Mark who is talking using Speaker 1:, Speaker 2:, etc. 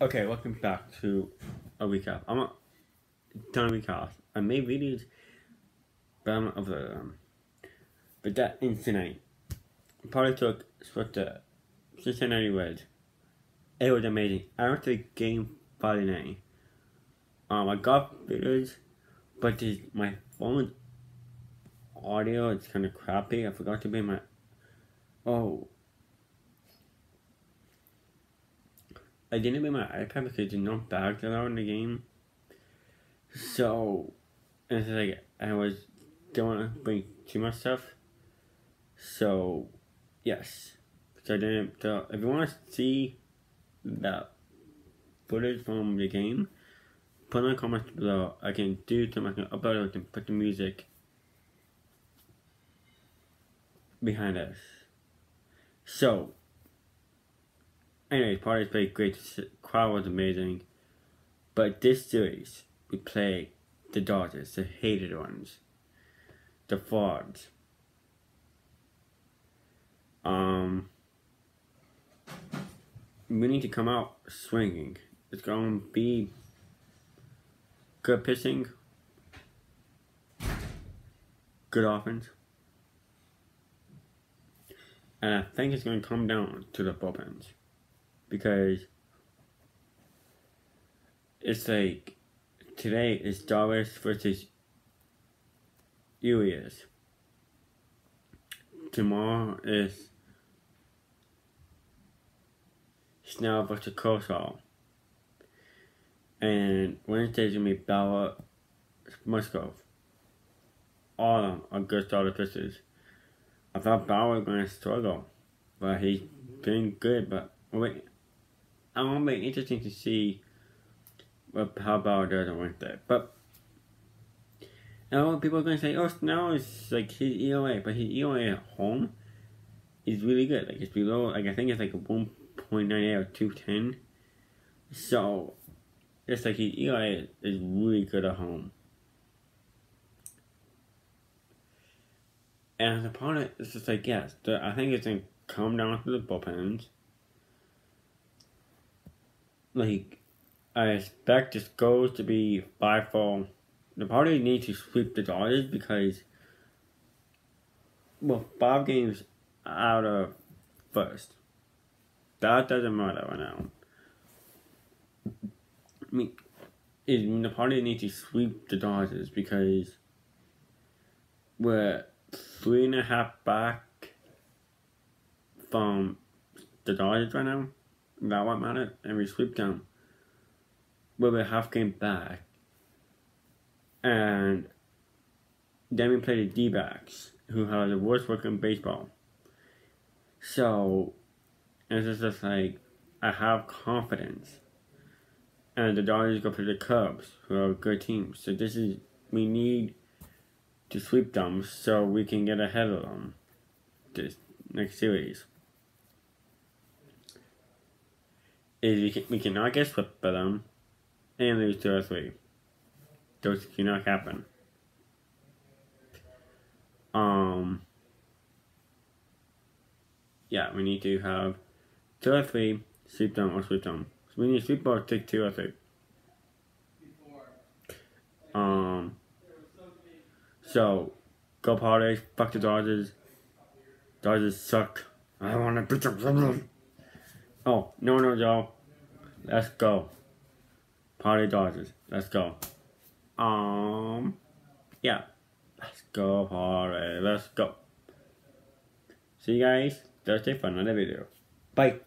Speaker 1: Okay, welcome back to a recap. I'm a done a recap. I made videos, but I'm not them. But that incident probably took the Cincinnati Reds. It was amazing. I went to the game Friday night. Um, I got videos, but the, my phone audio is kind of crappy. I forgot to bring my. Oh. I didn't bring my iPad because there's no bags allowed in the game. So, it's like I was don't want to bring too much stuff. So, yes. So I didn't. So if you want to see that footage from the game, put in the comments below. I can do some. I can upload it and put the music behind us. So, anyway, Padres played great. Crowd was amazing. But this series, we play the Dodgers, the hated ones, the frauds. Um, we need to come out swinging. It's going to be good pitching, good offense. And I think it's going to come down to the bullpens. Because it's like today is Darvish versus Urias. Tomorrow is Snell versus Kershaw. And Wednesday's gonna be Bauer Musgrove. All of them are good starter pitchers. I thought Bauer was gonna struggle, but he's been good. But wait, I to be interesting to see what how Bauer does on Wednesday. But now people are gonna say, "Oh, Snell is like his ERA," but his ERA at home is really good. Like it's below, like I think it's like a one point nine eight or two ten. So it's like his ERA is really good at home. And as opponent, it's just like, yes, the, I think it's going to come down to the bullpens. Like, I expect this goes to be by far. The party needs to sweep the Dodgers because, well, five games out of first. That doesn't matter right now. I mean, is the party needs to sweep the Dodgers because we're three and a half back from the Dodgers right now. That matter, and we sweep them. But We're a half game back, and then we play the D backs, who have the worst work in baseball. So, it's just like I have confidence and the Dodgers go play the Cubs, who are a good team. So this is we need to sweep them so we can get ahead of them this next series. Is we, can, we cannot get swept by them and lose two or three. Those cannot happen. Um. Yeah, we need to have two or three, sweep them or sweep them. So we need to sweep or take two or three. Um. So, go Padres, fuck the Dodgers. Dodgers suck. I want to beat them. Oh, no, no, Joe. Let's go. Party Dodgers. Let's go. Um, yeah. Let's go, party. Let's go. See you guys Thursday for another video. Bye.